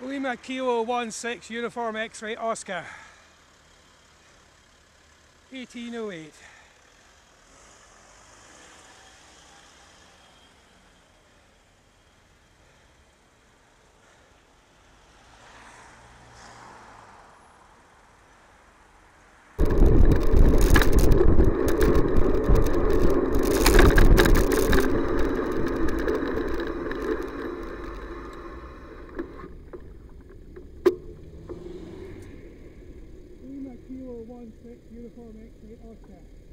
Lima Kilo 16 Uniform X-Ray Oscar. 1808 Euro 1 6 uniform X-ray Oscar.